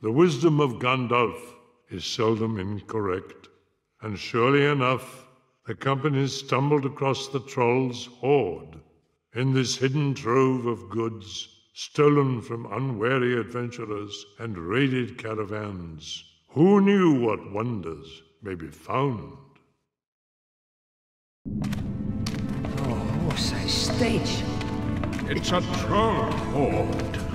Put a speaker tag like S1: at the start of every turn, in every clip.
S1: The wisdom of Gandalf is seldom incorrect, and surely enough, the company stumbled across the troll's hoard. In this hidden trove of goods, stolen from unwary adventurers and raided caravans, who knew what wonders may be found?
S2: Oh, what's that stench?
S3: It's a troll hoard.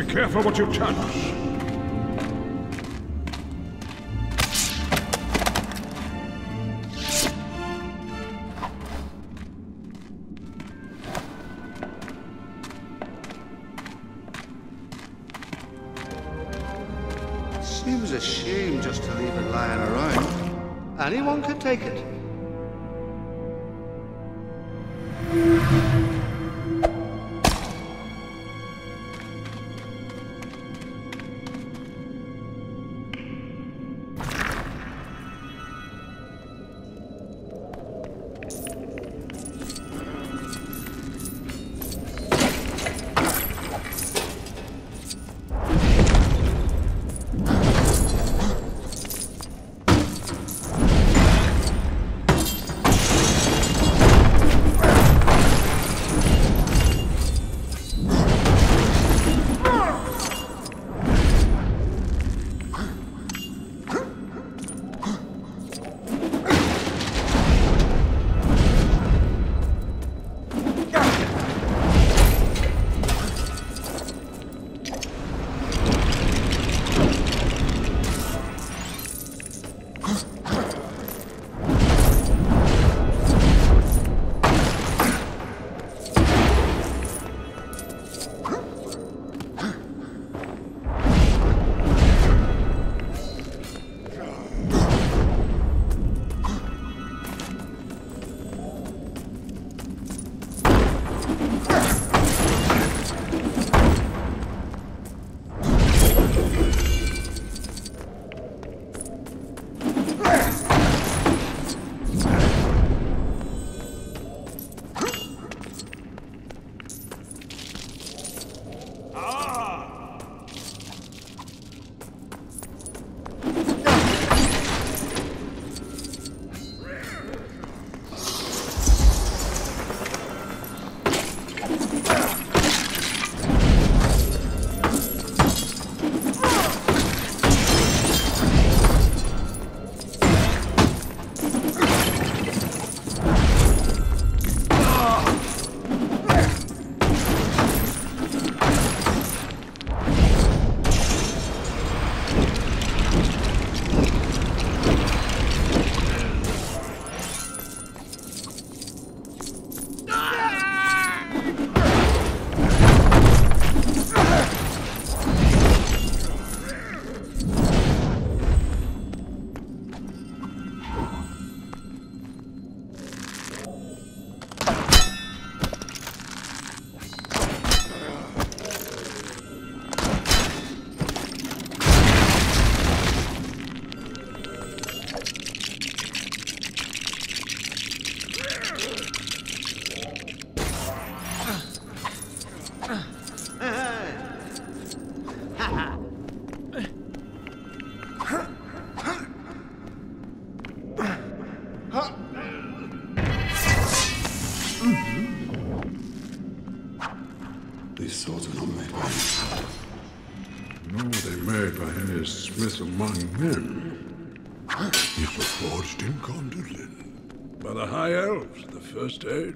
S3: Be careful what you touch.
S4: Seems a shame just to leave it lying around. Anyone could take it.
S3: The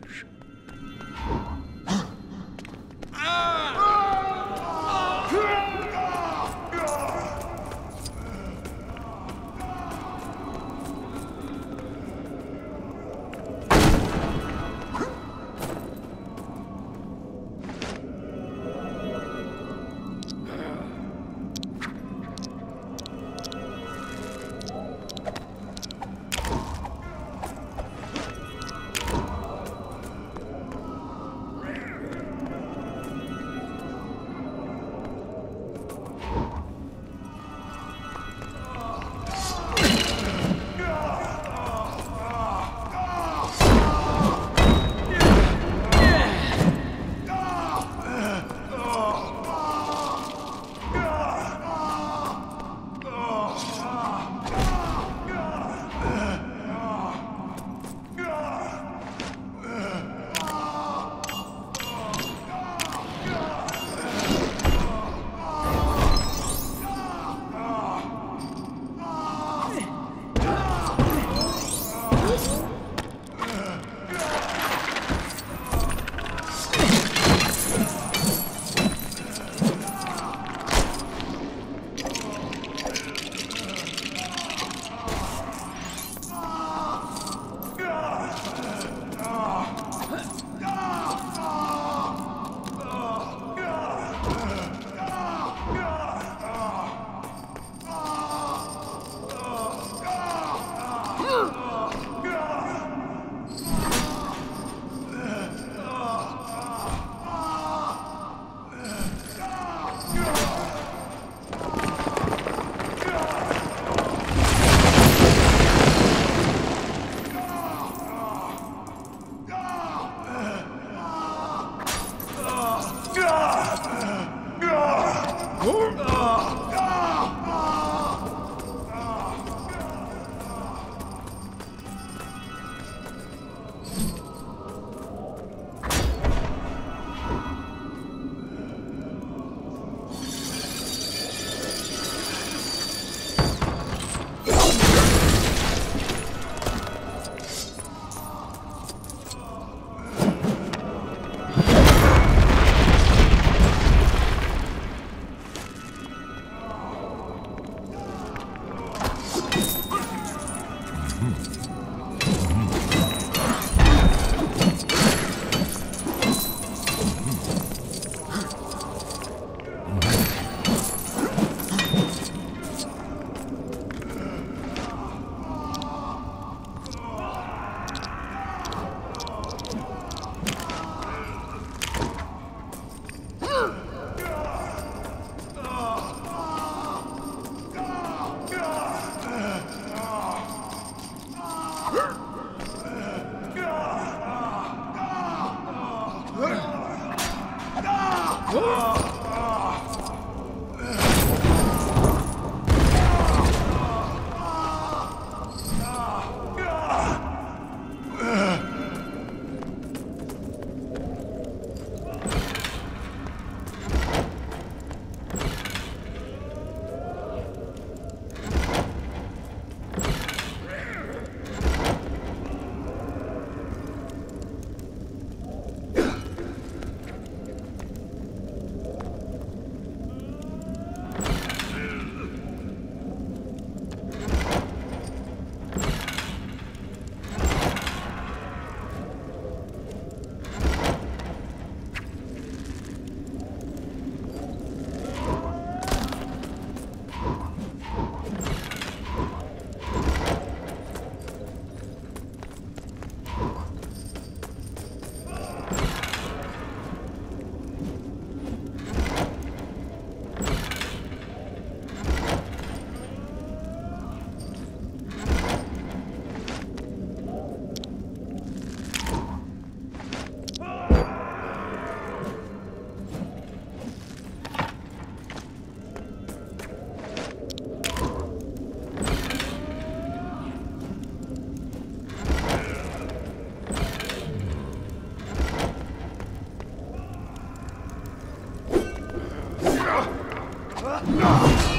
S5: Ah!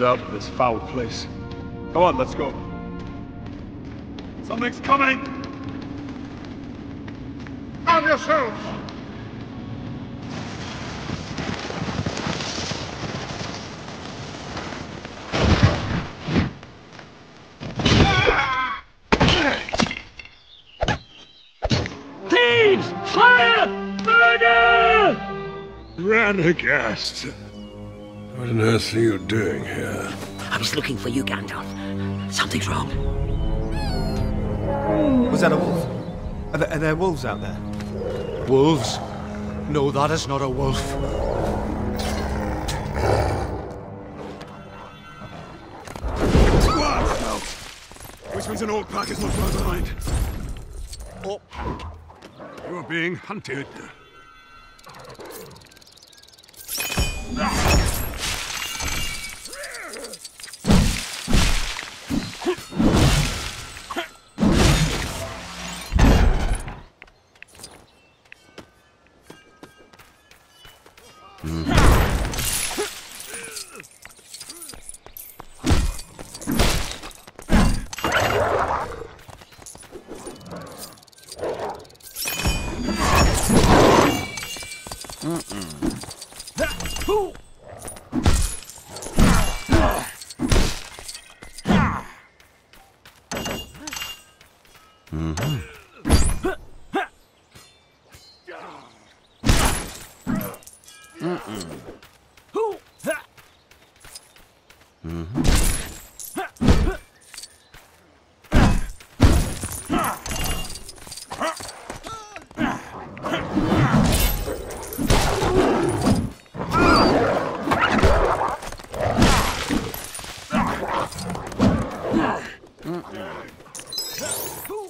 S5: Get out of this foul place. Come on, let's go. Something's coming! Arm yourselves!
S2: Thieves! Fire! Murder!
S5: Radagast!
S3: What on earth are you doing here?
S2: I was looking for you, Gandalf. Something's wrong.
S6: Was that a wolf? Are there, are there wolves out there?
S4: Wolves? No, that is not a wolf.
S5: Which means an orc pack is not far behind? Oh. You are being hunted. Mm-hmm.
S2: Who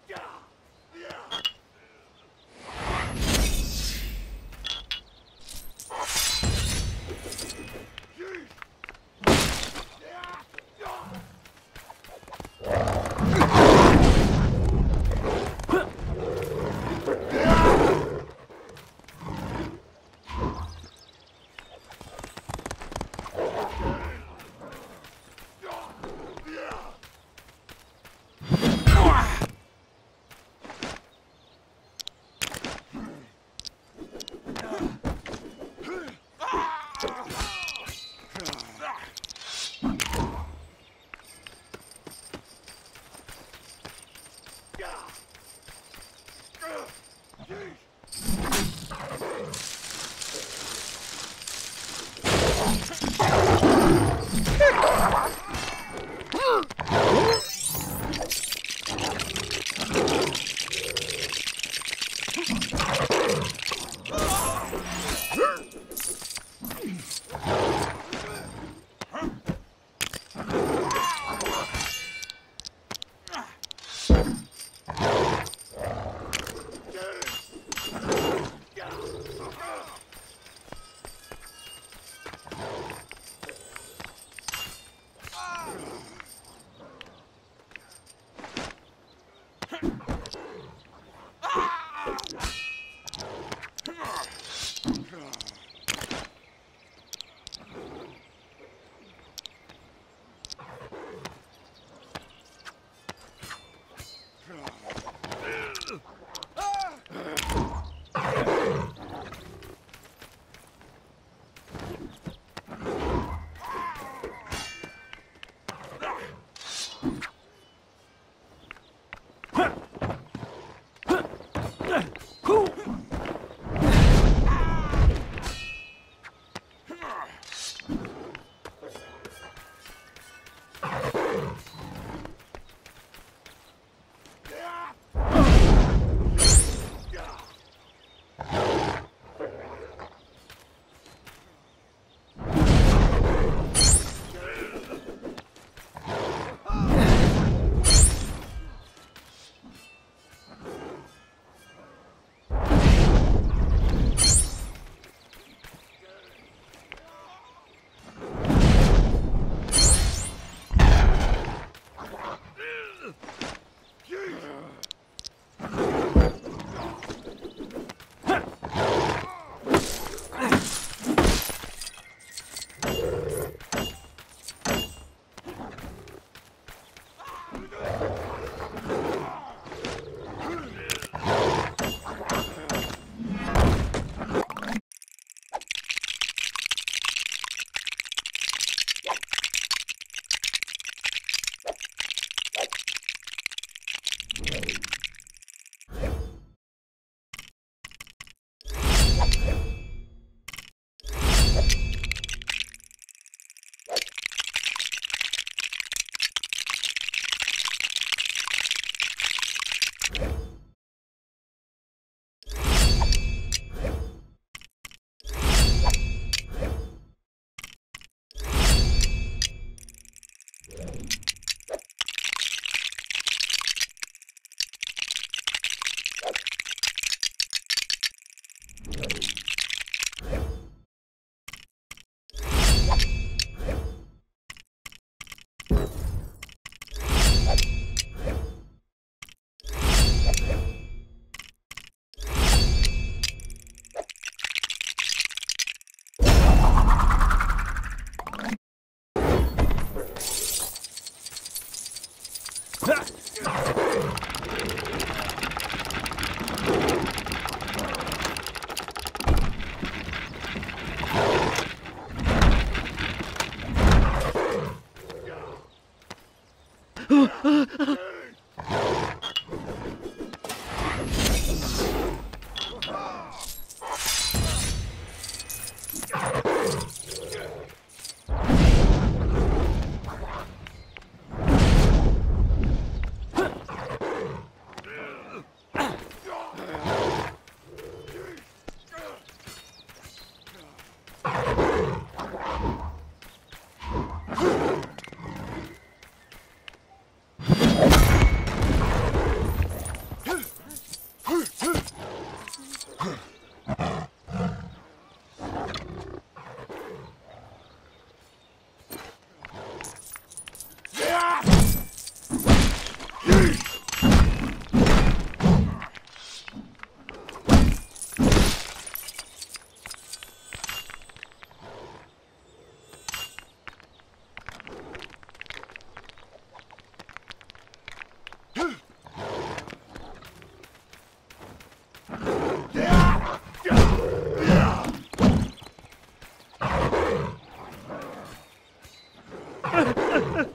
S2: That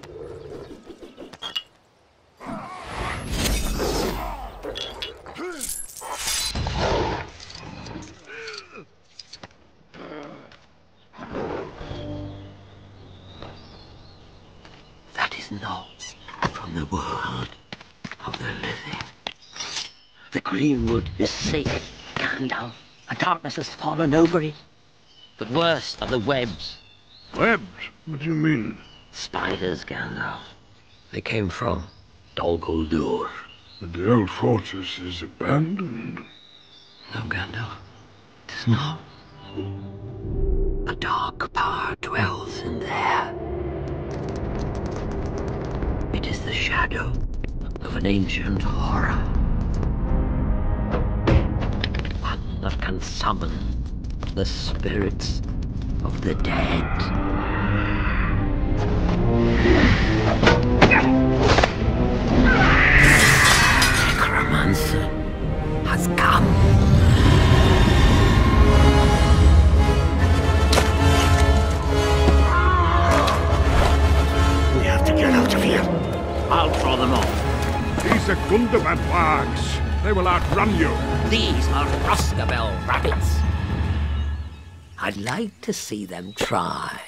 S2: is not from the world of the living. The greenwood is safe, Gandalf, and darkness has fallen over it. But worst are the webs.
S5: Webs? What do you mean?
S2: Spiders, Gandalf. They came from Dol Guldur.
S5: That the old fortress is abandoned?
S2: No, Gandalf. It is not. A dark power dwells in there. It is the shadow of an ancient horror. One that can summon the spirits of the dead. Necromancer has come.
S3: We have to get out of here.
S2: I'll throw them off.
S3: These are Gundabad wargs. They will outrun you.
S2: These are Rhosgobel rabbits. I'd like to see them try.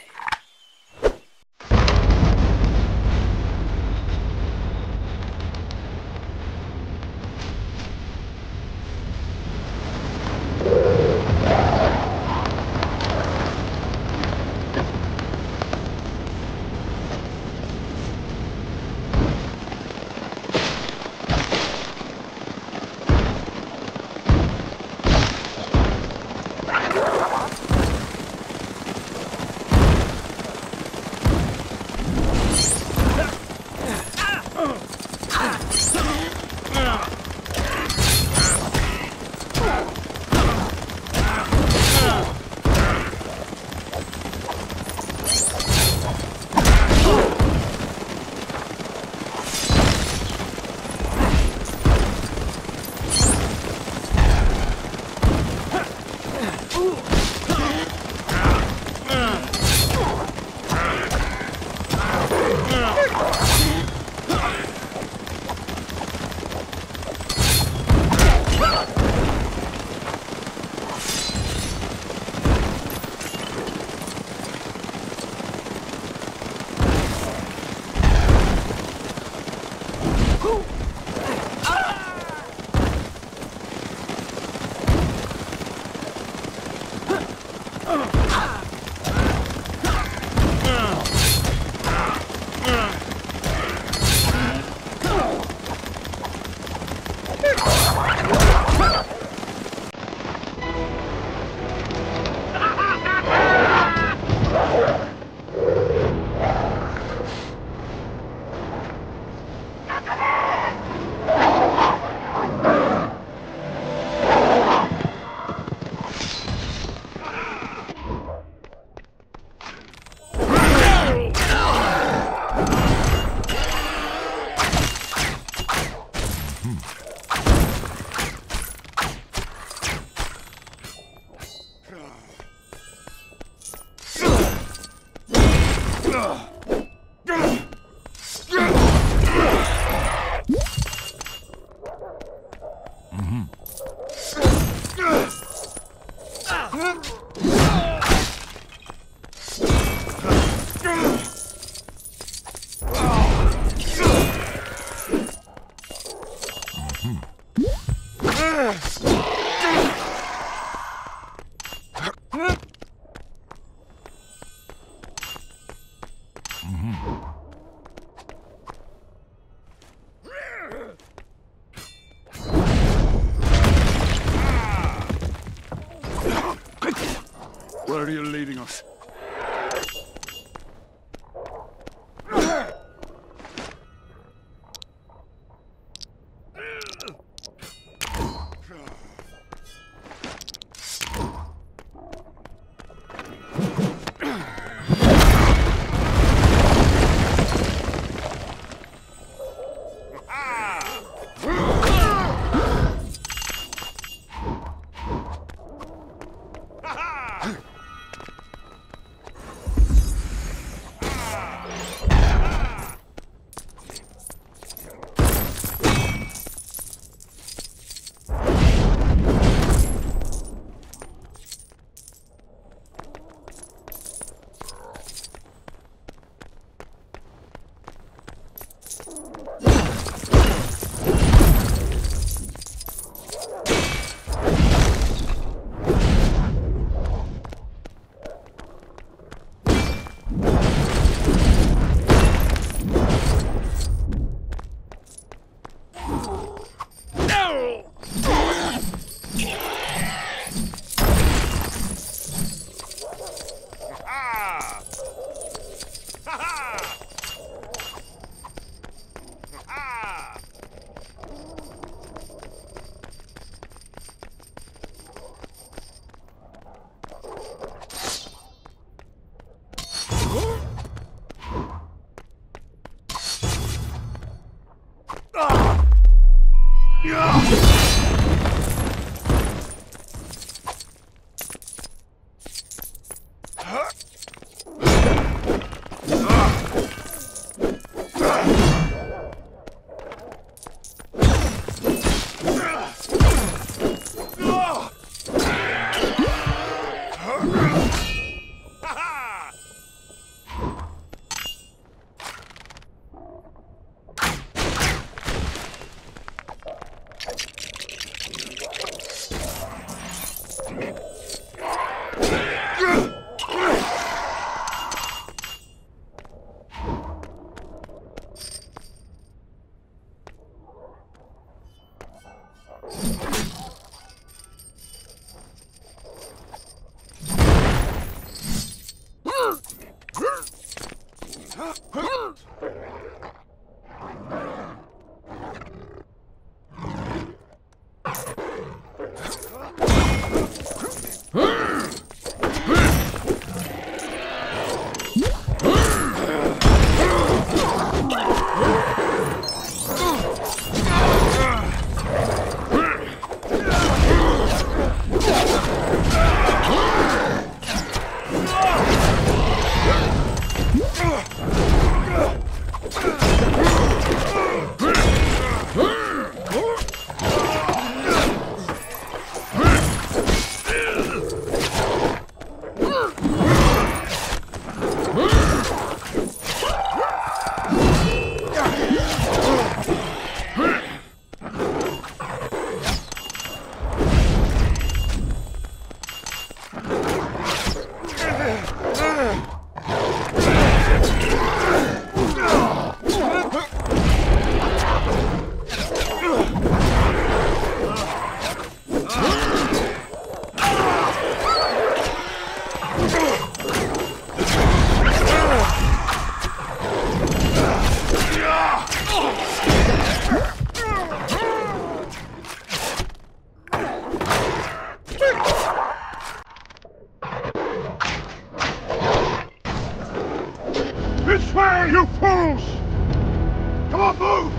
S5: On, move!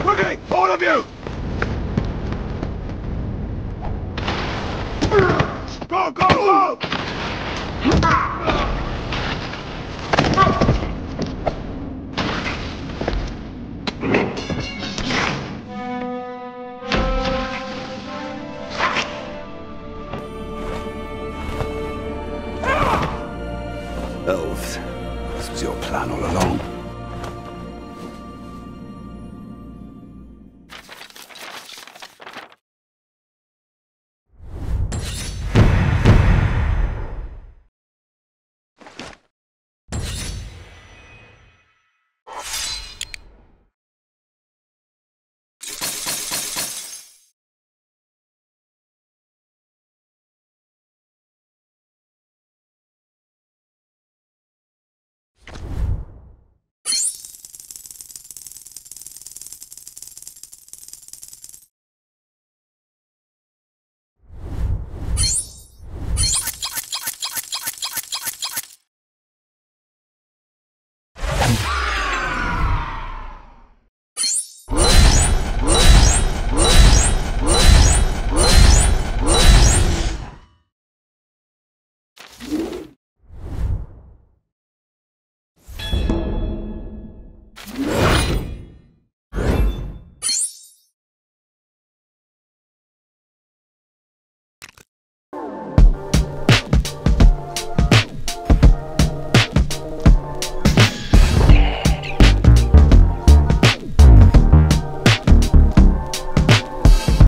S5: Quickly, all of you! Go, go, go!